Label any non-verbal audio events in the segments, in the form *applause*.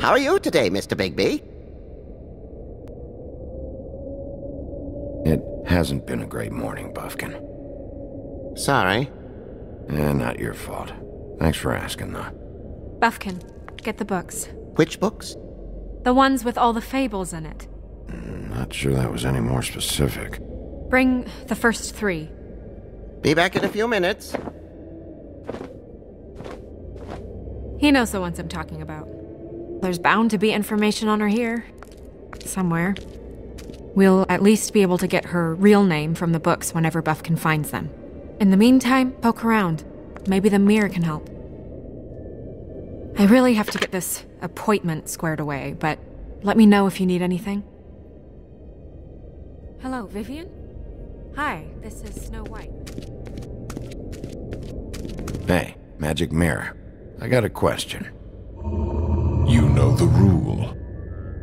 How are you today, Mr. Bigby? It hasn't been a great morning, Buffkin. Sorry. Eh, not your fault. Thanks for asking, though. Buffkin, get the books. Which books? The ones with all the fables in it. Not sure that was any more specific. Bring the first three. Be back in a few minutes. He knows the ones I'm talking about. There's bound to be information on her here. Somewhere. We'll at least be able to get her real name from the books whenever Buffkin finds them. In the meantime, poke around. Maybe the mirror can help. I really have to get this appointment squared away, but let me know if you need anything. Hello, Vivian? Hi, this is Snow White. Hey, Magic Mirror. I got a question. You know the rule.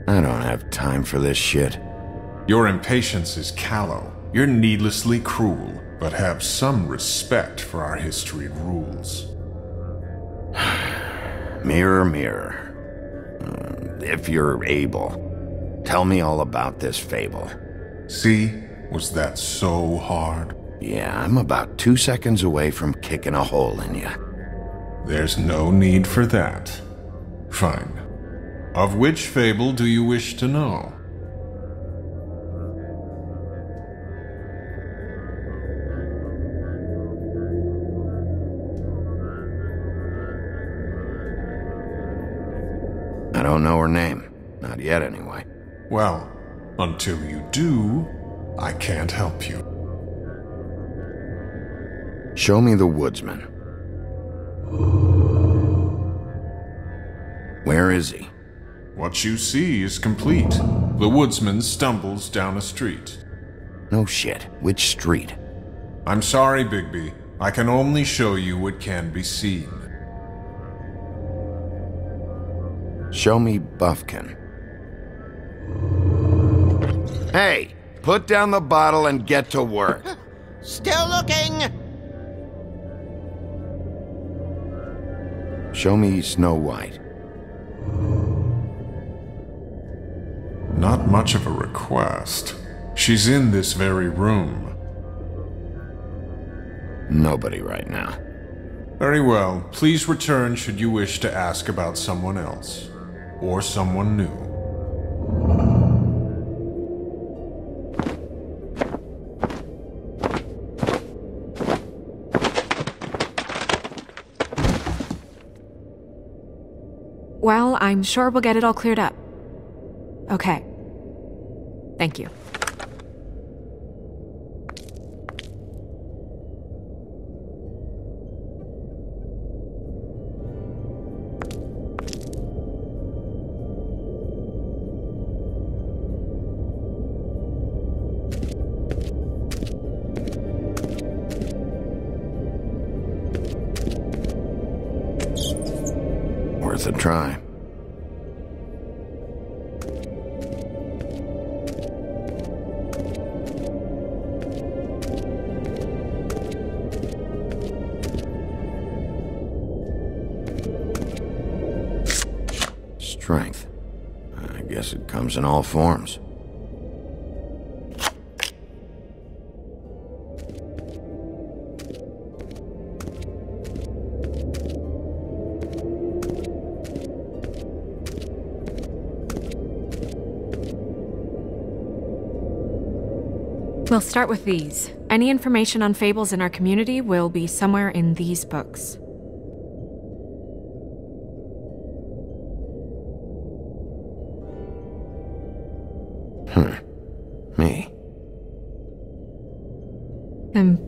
I don't have time for this shit. Your impatience is callow. You're needlessly cruel, but have some respect for our history and rules. *sighs* Mirror, mirror. Uh, if you're able, tell me all about this fable. See? Was that so hard? Yeah, I'm about two seconds away from kicking a hole in you. There's no need for that. Fine. Of which fable do you wish to know? I don't know her name. Not yet, anyway. Well, until you do, I can't help you. Show me the woodsman. Where is he? What you see is complete. The woodsman stumbles down a street. No shit. Which street? I'm sorry, Bigby. I can only show you what can be seen. Show me Buffkin. Hey, put down the bottle and get to work. *laughs* Still looking! Show me Snow White. Not much of a request. She's in this very room. Nobody right now. Very well. Please return should you wish to ask about someone else. Or someone new. Well, I'm sure we'll get it all cleared up. Okay. Thank you. Strength. I guess it comes in all forms. We'll start with these. Any information on fables in our community will be somewhere in these books.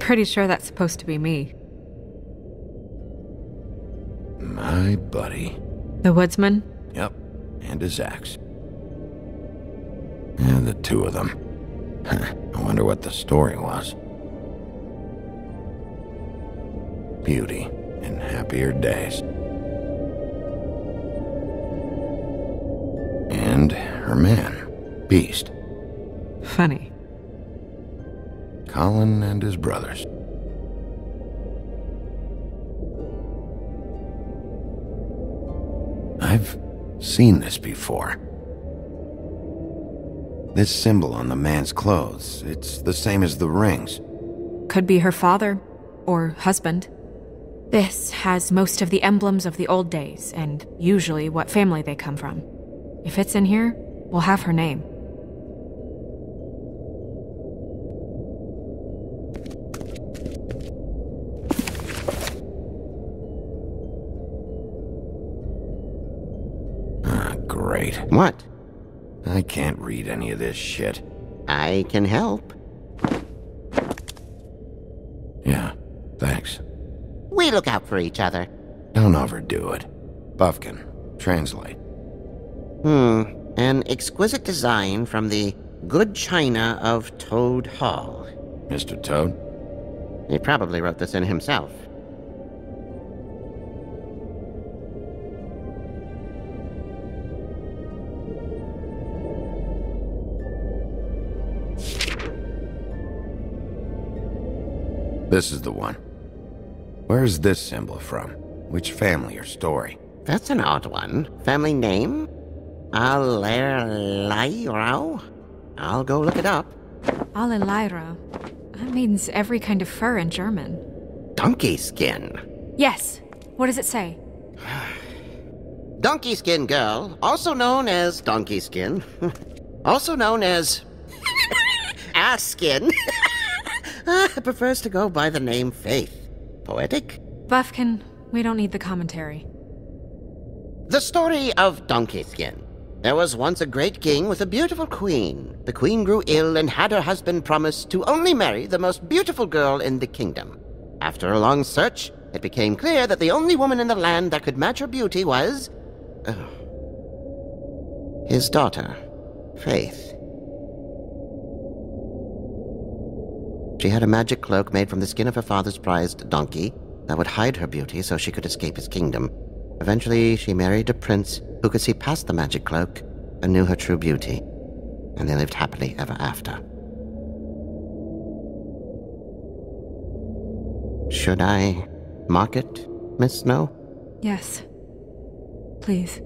Pretty sure that's supposed to be me. My buddy. The woodsman? Yep. And his axe. And the two of them. *laughs* I wonder what the story was. Beauty and happier days. And her man, Beast, Funny. Colin and his brothers. I've seen this before. This symbol on the man's clothes, it's the same as the rings. Could be her father or husband. This has most of the emblems of the old days and usually what family they come from. If it's in here, we'll have her name. What? I can't read any of this shit. I can help. Yeah, thanks. We look out for each other. Don't overdo it. Buffkin, translate. Hmm. An exquisite design from the good china of Toad Hall. Mr. Toad? He probably wrote this in himself. This is the one. Where's this symbol from? Which family or story? That's an odd one. Family name? Allerleirauh? I'll go look it up. Allerleirauh. That means every kind of fur in German. Donkey skin. Yes. What does it say? *sighs* Donkey skin girl, also known as donkey skin, *laughs* also known as *laughs* ass skin, *laughs* prefers to go by the name Faith. Poetic? Buffkin, we don't need the commentary. The story of Donkey Skin. There was once a great king with a beautiful queen. The queen grew ill and had her husband promise to only marry the most beautiful girl in the kingdom. After a long search, it became clear that the only woman in the land that could match her beauty was. uh, his daughter, Faith. She had a magic cloak made from the skin of her father's prized donkey that would hide her beauty so she could escape his kingdom. Eventually, she married a prince who could see past the magic cloak and knew her true beauty, and they lived happily ever after. Should I mark it, Miss Snow? Yes. Please.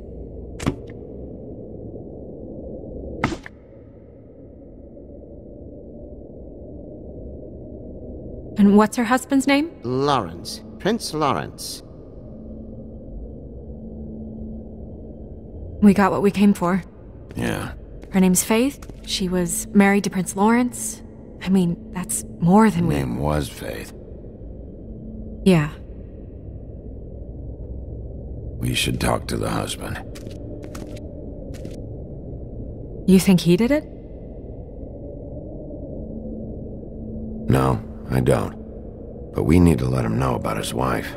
And what's her husband's name? Lawrence. Prince Lawrence. We got what we came for. Yeah. Her name's Faith. She was married to Prince Lawrence. I mean, that's more than we. Name was Faith. Yeah. We should talk to the husband. You think he did it? No, I don't. But we need to let him know about his wife.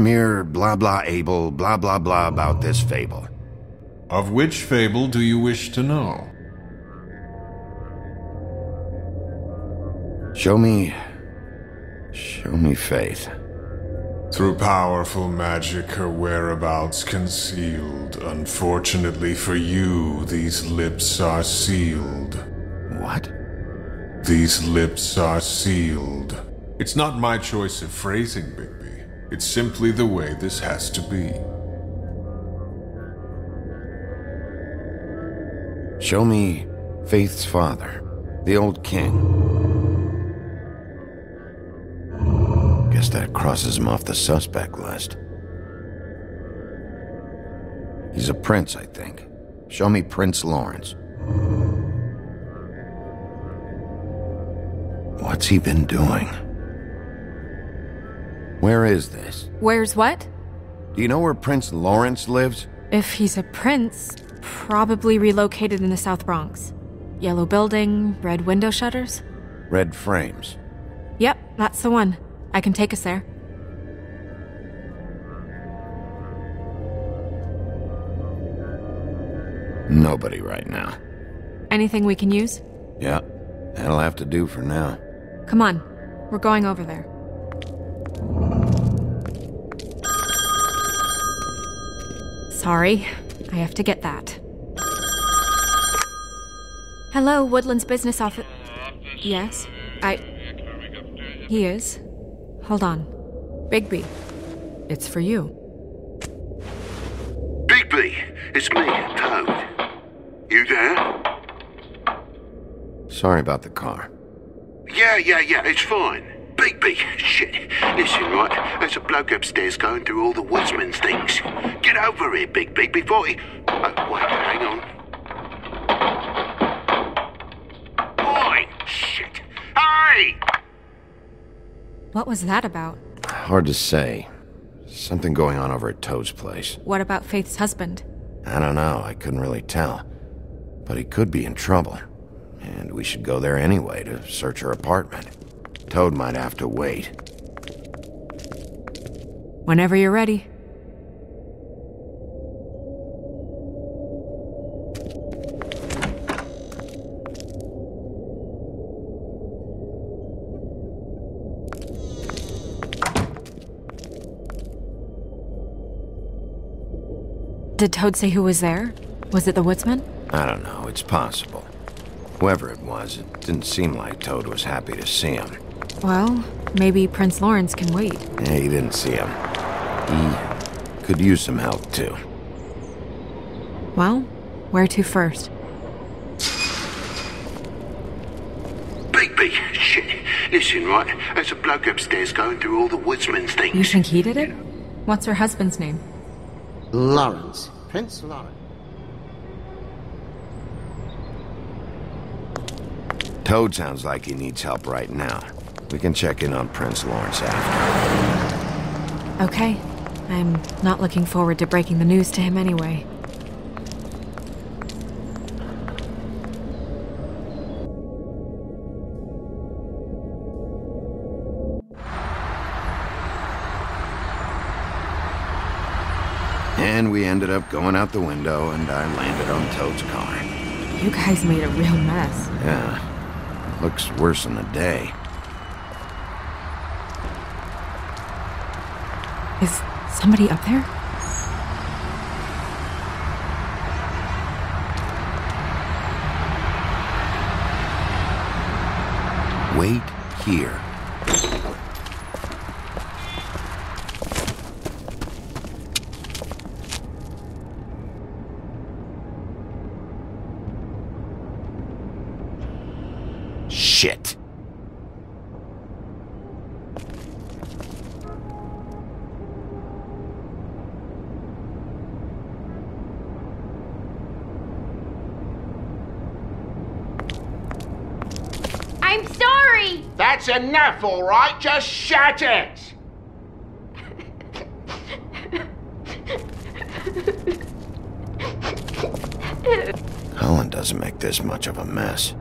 Mirror, blah blah able, blah blah blah about this fable. Of which fable do you wish to know? Show me. Show me faith. Through powerful magic, her whereabouts concealed. Unfortunately for you, these lips are sealed. What? These lips are sealed. It's not my choice of phrasing, Bigby. It's simply the way this has to be. Show me Faith's father, the old king. Guess that crosses him off the suspect list. He's a prince, I think. Show me Prince Lawrence. What's he been doing? Where is this? Where's what? Do you know where Prince Lawrence lives? If he's a prince, probably relocated in the South Bronx. Yellow building, red window shutters? Red frames. Yep, that's the one. I can take us there. Nobody right now. Anything we can use? Yeah, that'll have to do for now. Come on, we're going over there. Sorry, I have to get that. Hello, Woodland's business office. Yes, I. He is. Hold on. Bigby, it's for you. Bigby, it's me, Toad. You there? Sorry about the car. Yeah, yeah, yeah, it's fine. Bigby, shit. Listen, right, there's a bloke upstairs going through all the woodsman's things. Get over here, Bigby, before he... Oh, wait, hang on. Oi, shit. Hey! What was that about? Hard to say. Something going on over at Toad's place. What about Faith's husband? I don't know, I couldn't really tell. But he could be in trouble. And we should go there anyway to search her apartment. Toad might have to wait. Whenever you're ready. Did Toad say who was there? Was it the woodsman? I don't know, it's possible. Whoever it was, it didn't seem like Toad was happy to see him. Well, maybe Prince Lawrence can wait. Yeah, he didn't see him. He could use some help, too. Well, where to first? Bigby, shit. Listen, right, there's a bloke upstairs going through all the woodsman's things. You think he did it? What's her husband's name? Lawrence. Prince Lawrence. Toad sounds like he needs help right now. We can check in on Prince Lawrence after. Okay. I'm not looking forward to breaking the news to him anyway. And we ended up going out the window, and I landed on Toad's car. You guys made a real mess. Yeah, looks worse than the day. Is somebody up there? Wait here. Shit. I'm sorry! That's enough, all right? Just shut it! Helen doesn't make this much of a mess.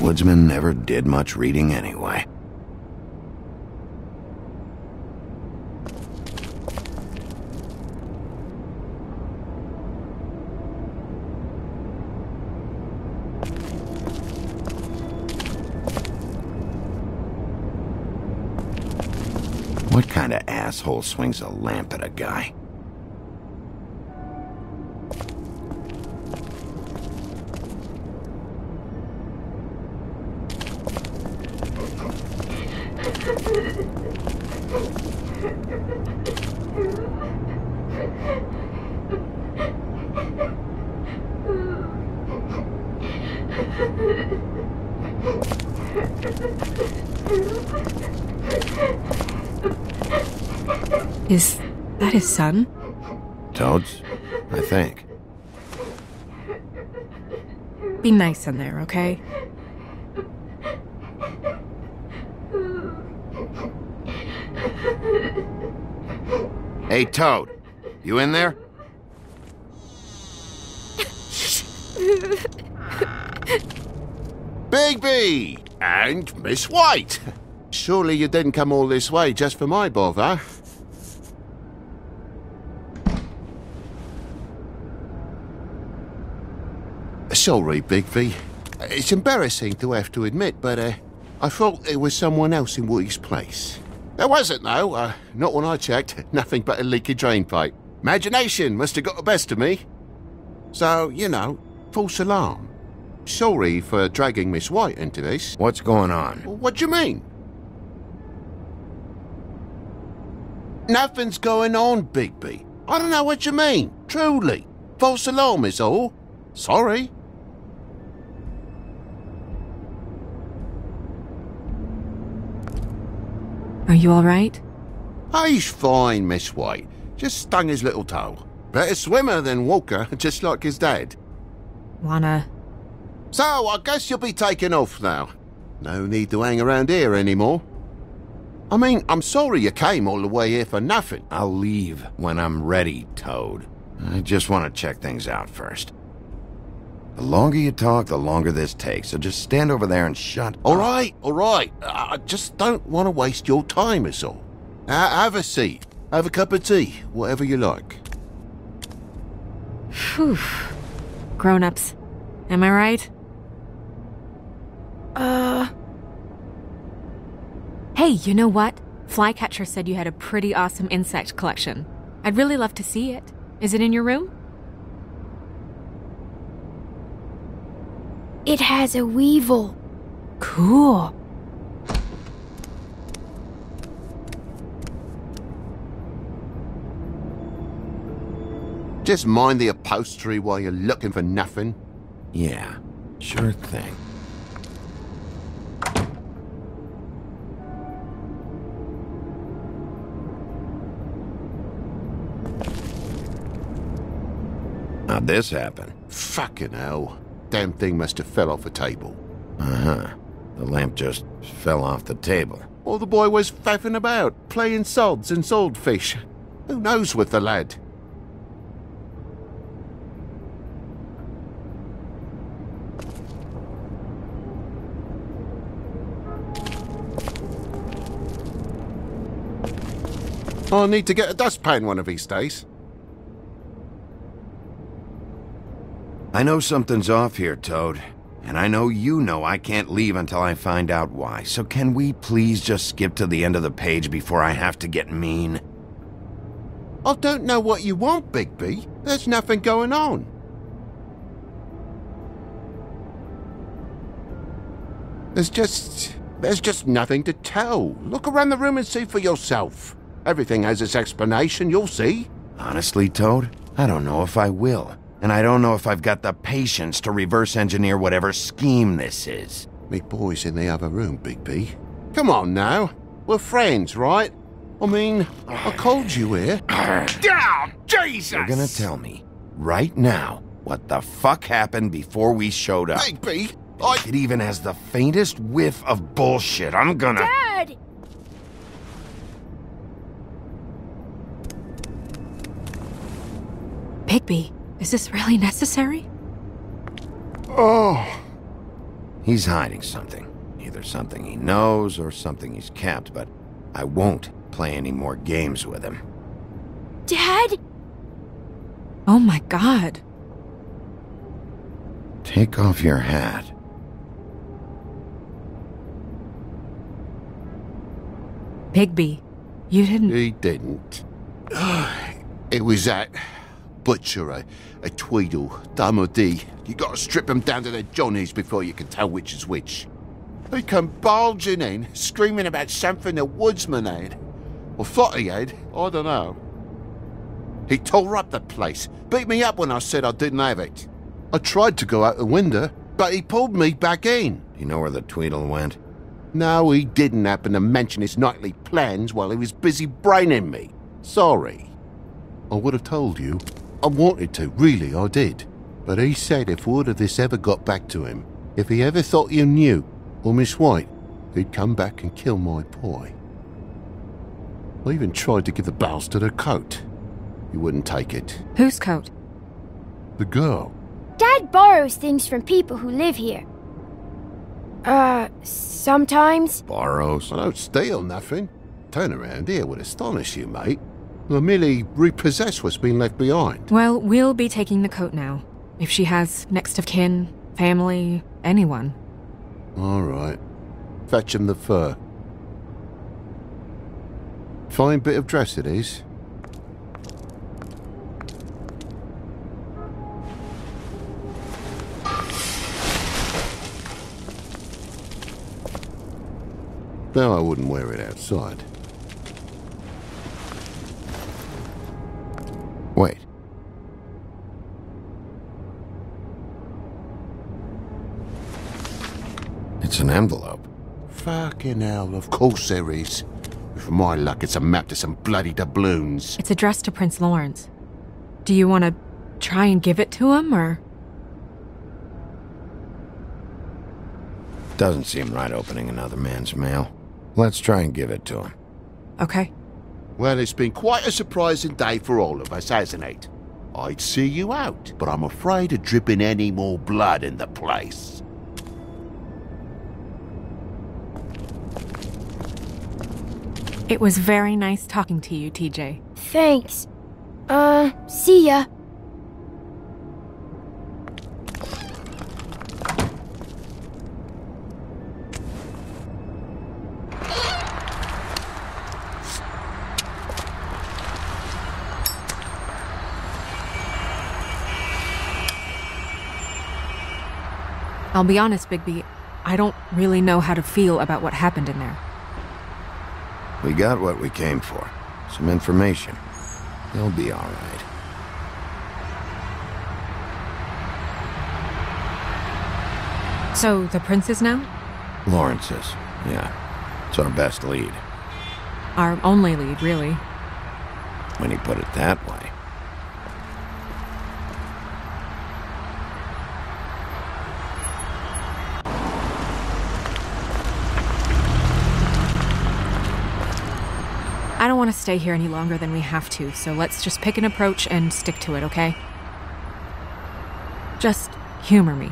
Woodsman never did much reading anyway. What kind of asshole swings a lamp at a guy? *laughs* Is that his son? Toads? I think. Be nice in there, okay? Hey, Toad. You in there? Bigby! And Miss White! Surely you didn't come all this way just for my bother? Sorry, Bigby. It's embarrassing to have to admit, but uh, I thought there was someone else in Woody's place. There wasn't, though. Uh, not when I checked. *laughs* Nothing but a leaky drain pipe. Imagination must have got the best of me. So, you know, false alarm. Sorry for dragging Miss White into this. What's going on? What do you mean? Nothing's going on, Bigby. I don't know what you mean. Truly. False alarm is all. Sorry. Are you alright? Ah, he's fine, Miss White. Just stung his little toe. Better swimmer than Walker, *laughs* just like his dad. Wanna. So, I guess you'll be taking off now. No need to hang around here anymore. I mean, I'm sorry you came all the way here for nothing. I'll leave when I'm ready, Toad. I just want to check things out first. The longer you talk, the longer this takes, so just stand over there and shut All right, all right. I just don't want to waste your time, is all. Ha- have a seat. Have a cup of tea, whatever you like. Phew. Grown ups. Am I right? Uh. Hey, you know what? Flycatcher said you had a pretty awesome insect collection. I'd really love to see it. Is it in your room? It has a weevil. Cool. Just mind the upholstery while you're looking for nothing. Yeah, sure thing. How'd this happen? Fucking hell. Damn thing must have fell off a table. Uh-huh. The lamp just fell off the table. Or the boy was faffing about, playing sods and swordfish. Who knows with the lad? I'll need to get a dustpan one of these days. I know something's off here, Toad. And I know you know I can't leave until I find out why. So can we please just skip to the end of the page before I have to get mean? I don't know what you want, Bigby. There's nothing going on. There's just... There's just nothing to tell. Look around the room and see for yourself. Everything has its explanation, you'll see. Honestly, Toad, I don't know if I will. And I don't know if I've got the patience to reverse engineer whatever scheme this is. Me boy's in the other room, Big B. Come on now. We're friends, right? I mean, I called you here. *coughs* Oh, Jesus! You're gonna tell me, right now, what the fuck happened before we showed up. Bigby, I... If it even has the faintest whiff of bullshit, I'm gonna... Dad! Bigby, is this really necessary? Oh... He's hiding something. Either something he knows or something he's kept, but I won't play any more games with him. Dad? Oh my god. Take off your hat. Bigby, you didn't. He didn't. *sighs* it was that butcher, a, a Tweedle, Dumody. You gotta strip them down to their johnnies before you can tell which is which. He come bulging in, screaming about something the woodsman had. Or thought he had, I don't know. He tore up the place, beat me up when I said I didn't have it. I tried to go out the window, but he pulled me back in. You know where the Tweedle went? No, he didn't happen to mention his nightly plans while he was busy braining me. Sorry. I would have told you. I wanted to, really, I did. But he said if word of this ever got back to him, if he ever thought you knew, or Miss White, he'd come back and kill my boy. I even tried to give the bastard a coat. He wouldn't take it. Whose coat? The girl. Dad borrows things from people who live here. Uh, sometimes. Borrows. I don't steal nothing. Turn around here would astonish you, mate. I merely repossess what's been left behind. Well, we'll be taking the coat now. If she has next of kin, family, anyone. All right. Fetch him the fur. Fine bit of dress it is. Though I wouldn't wear it outside. Wait. It's an envelope. Fucking hell, of course there is. With my luck, it's a map to some bloody doubloons. It's addressed to Prince Lawrence. Do you want to try and give it to him, or? Doesn't seem right opening another man's mail. Let's try and give it to him. Okay. Well, it's been quite a surprising day for all of us, hasn't it? I'd see you out, but I'm afraid of dripping any more blood in the place. It was very nice talking to you, TJ. Thanks. Uh, see ya. I'll be honest, Bigby. I don't really know how to feel about what happened in there. We got what we came for. Some information. He'll be all right. So, the princes now? Lawrence's. Yeah. It's our best lead. Our only lead, really. When you put it that way. I don't want to stay here any longer than we have to, so let's just pick an approach and stick to it, okay? Just humor me.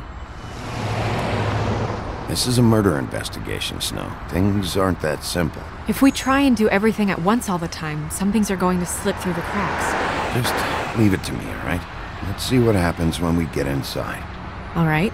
This is a murder investigation, Snow. Things aren't that simple. If we try and do everything at once all the time, some things are going to slip through the cracks. Just leave it to me, all right? Let's see what happens when we get inside. All right?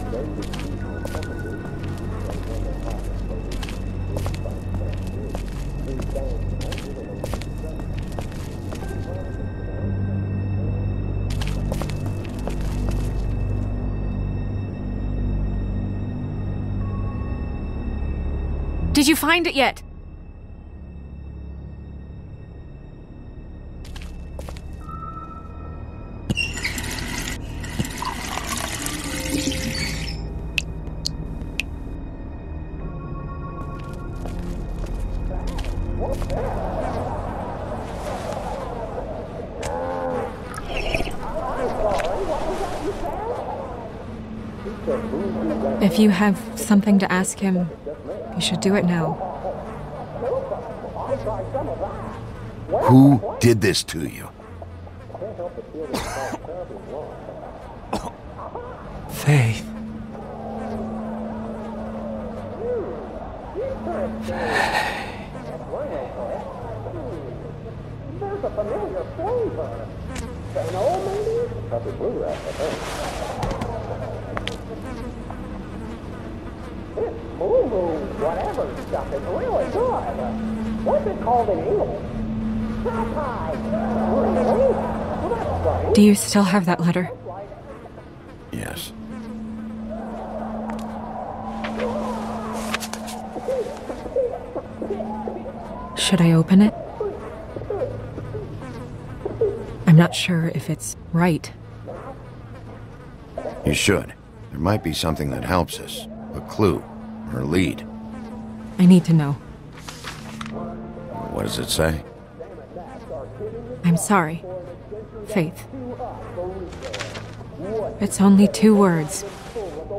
Did you find it yet? If you have something to ask him, you should do it now. Who did this to you? Faith. There's a familiar flavor. St. Old maybe? Probably bluegrass, I think. This moo moo whatever stuff is really good. What's it called in English? South pie. Really? Well, that's right. Do you still have that letter? Yes. Should I open it? I'm not sure if it's right. You should. There might be something that helps us. A clue. Or a lead. I need to know. What does it say? I'm sorry. Faith. It's only two words,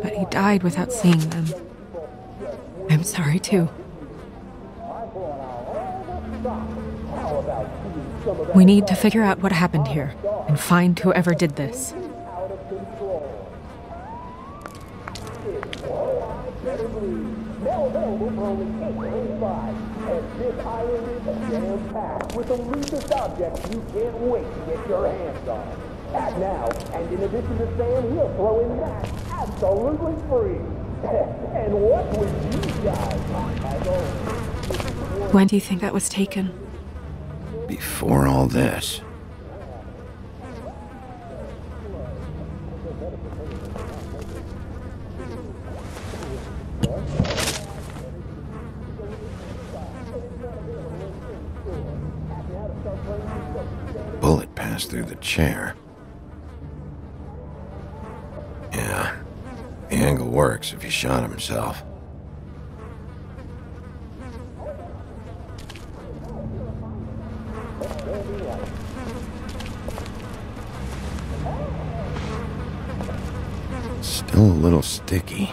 but he died without seeing them. I'm sorry too. We need to figure out what happened here and find whoever did this. And this island is jam-packed with the loosest objects you can't wait to get your hands on. And now, and in addition to sand, he'll throw in that absolutely free. *laughs* and what would you guys? As always, When do you think that was taken? Before all this. Bullet passed through the chair. Works if he shot himself. Still a little sticky.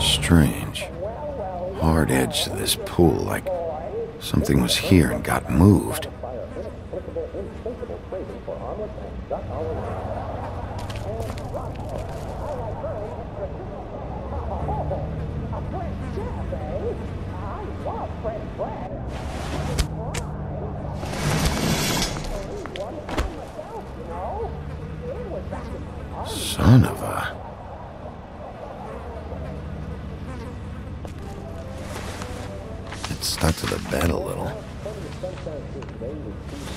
Strange. Hard edge to this pool, like something was here and got moved. Stuck to the bed a little.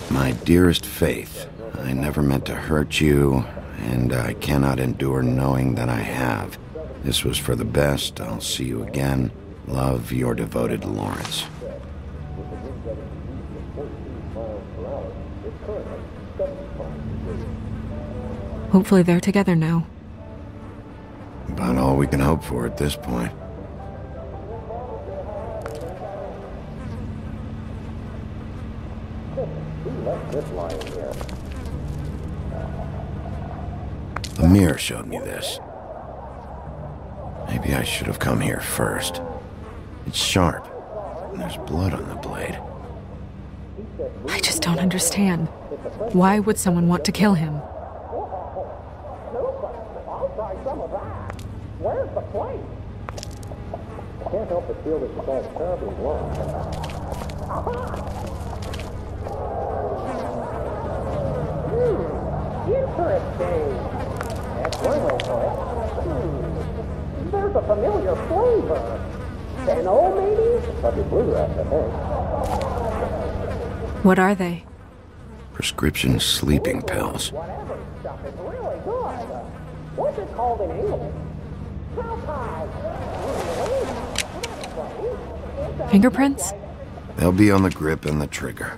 My dearest Faith, I never meant to hurt you, and I cannot endure knowing that I have. This was for the best. I'll see you again. Love, your devoted Lawrence. Hopefully they're together now. About all we can hope for at this point. The mirror showed me this. Maybe I should have come here first. It's sharp, and there's blood on the blade. I just don't understand. Why would someone want to kill him? I'll try some of that. Where's the plate? Can't help but feel this is all terribly wrong. Interesting. That's one way for it. Hmm, there's a familiar flavor. Fennel, maybe? Probably bluegrass, I think. What are they? Prescription sleeping pills. Whatever stuff is really good. What's it called in English? Cow pie. Really? That's right. Fingerprints? They'll be on the grip and the trigger.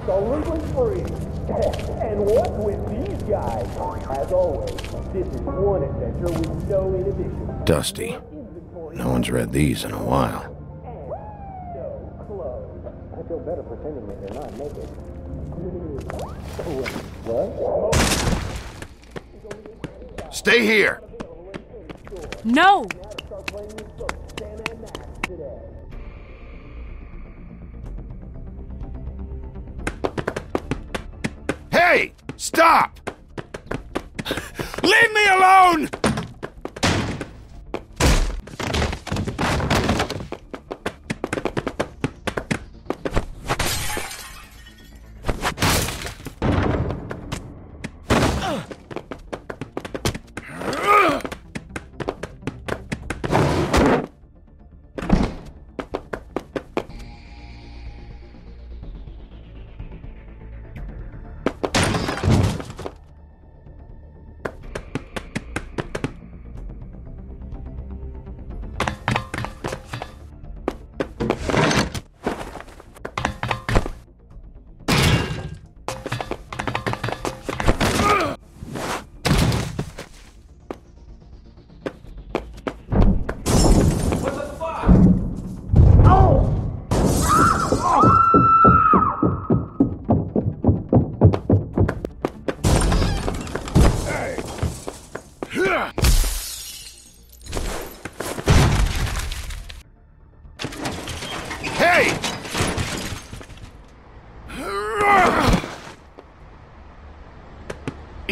absolutely free. *laughs* and what's with these guys? As always, this is one adventure with no inhibition. Dusty. No one's read these in a while. And no clothes. I feel better pretending that they're not naked. What? *laughs* Stay here! No! Hey! Stop! Leave me alone!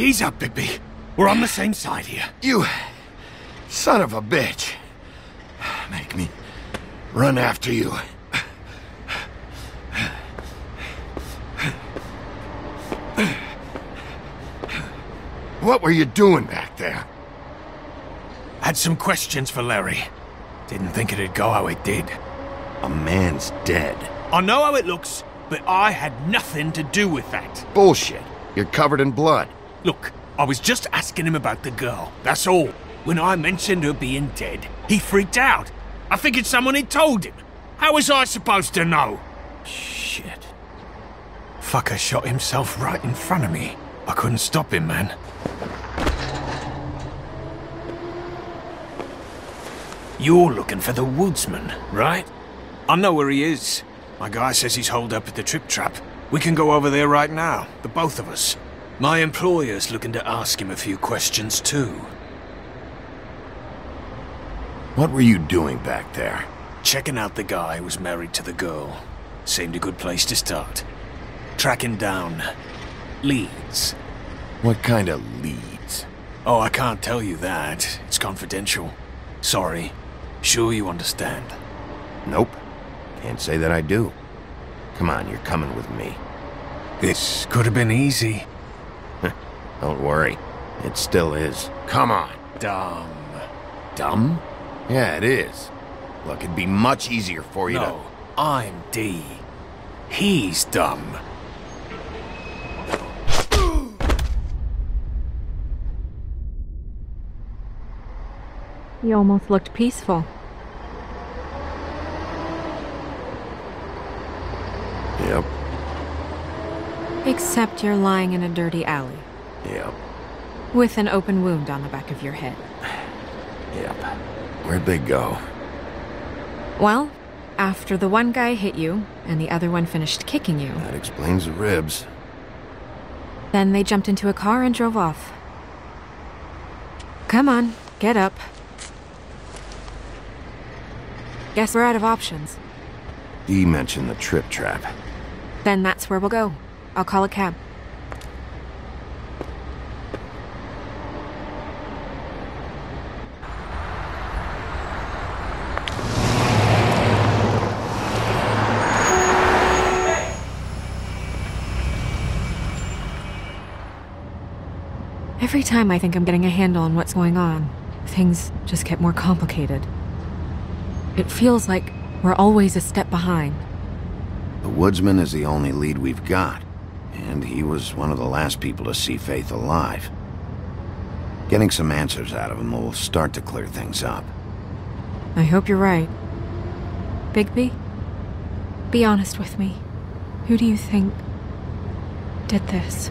Ease up, Bigby. We're on the same side here. You son of a bitch. Make me run after you. What were you doing back there? Had some questions for Larry. Didn't think it'd go how it did. A man's dead. I know how it looks, but I had nothing to do with that. Bullshit. You're covered in blood. Look, I was just asking him about the girl. That's all. When I mentioned her being dead, he freaked out. I figured someone had told him. How was I supposed to know? Shit. Fucker shot himself right in front of me. I couldn't stop him, man. You're looking for the woodsman, right? I know where he is. My guy says he's holed up at the Trip Trap. We can go over there right now, the both of us. My employer's looking to ask him a few questions too. What were you doing back there? Checking out the guy who was married to the girl. Seemed a good place to start. Tracking down leads. What kind of leads? Oh, I can't tell you that. It's confidential. Sorry. Sure you understand. Nope. Can't say that I do. Come on, you're coming with me. This could have been easy. Don't worry. It still is. Come on. Dumb. Dumb? Yeah, it is. Look, it'd be much easier for you No, I'm Dee. He's Dum. You almost looked peaceful. Yep, Except you're lying in a dirty alley. Yep, With an open wound on the back of your head. yep. Where'd they go? Well, After the one guy hit you, and the other one finished kicking you, That explains the ribs. then they jumped into a car and drove off. Come on, get up. Guess we're out of options. Dee mentioned the trip trap. Then that's where we'll go. I'll call a cab. Every time I think I'm getting a handle on what's going on, things just get more complicated. It feels like we're always a step behind. The woodsman is the only lead we've got, and he was one of the last people to see Faith alive. Getting some answers out of him will start to clear things up. I hope you're right. Bigby? Be honest with me. Who do you think did this?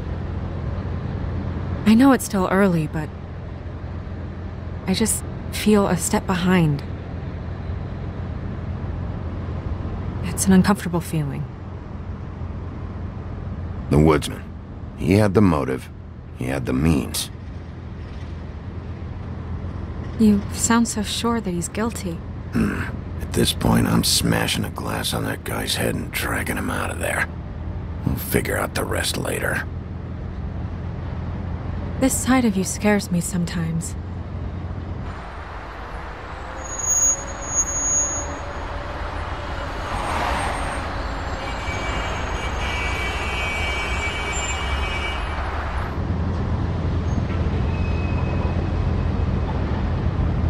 I know it's still early, but I just feel a step behind. It's an uncomfortable feeling. The woodsman. He had the motive. He had the means. You sound so sure that he's guilty. Hmm. At this point, I'm smashing a glass on that guy's head and dragging him out of there. We'll figure out the rest later. This side of you scares me sometimes.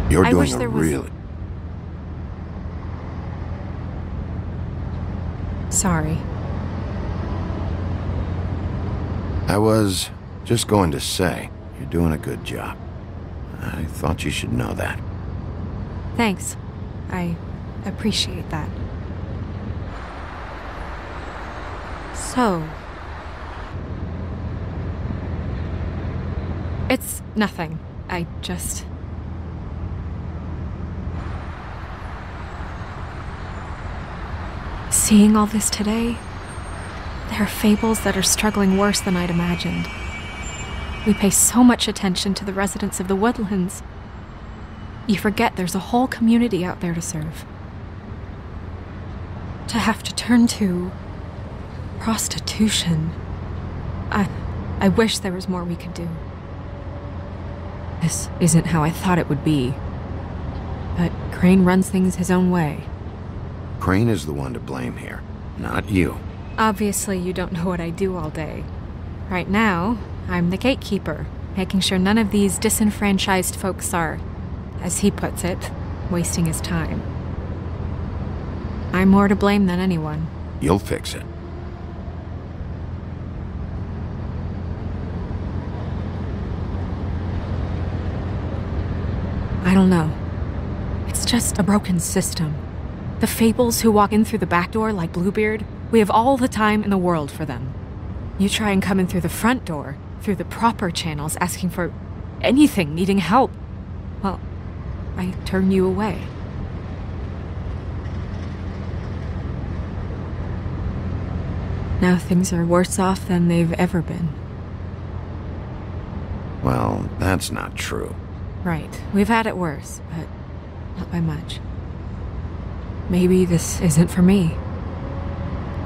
You're I doing a really... Sorry. I was just going to say, you're doing a good job. I thought you should know that. Thanks. I appreciate that. So. It's nothing. I just. Seeing all this today, there are fables that are struggling worse than I'd imagined. We pay so much attention to the residents of the woodlands. You forget there's a whole community out there to serve. To have to turn to prostitution. I I wish there was more we could do. This isn't how I thought it would be. But Crane runs things his own way. Crane is the one to blame here, not you. Obviously, you don't know what I do all day. Right now, I'm the gatekeeper, making sure none of these disenfranchised folks are, as he puts it, wasting his time. I'm more to blame than anyone. You'll fix it. I don't know. It's just a broken system. The fables who walk in through the back door like Bluebeard, we have all the time in the world for them. You try and come in through the front door, through the proper channels, asking for anything, needing help. Well, I turn you away. Now things are worse off than they've ever been. Well, that's not true. Right. We've had it worse, but not by much. Maybe this isn't for me.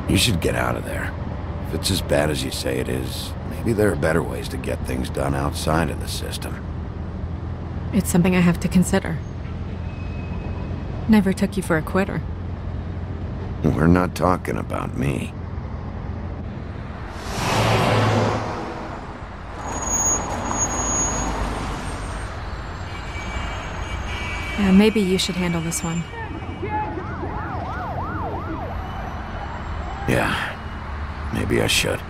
You should get out of there. If it's as bad as you say it is, maybe there are better ways to get things done outside of the system. It's something I have to consider. Never took you for a quitter. We're not talking about me. Yeah, maybe you should handle this one. Yeah, maybe I should.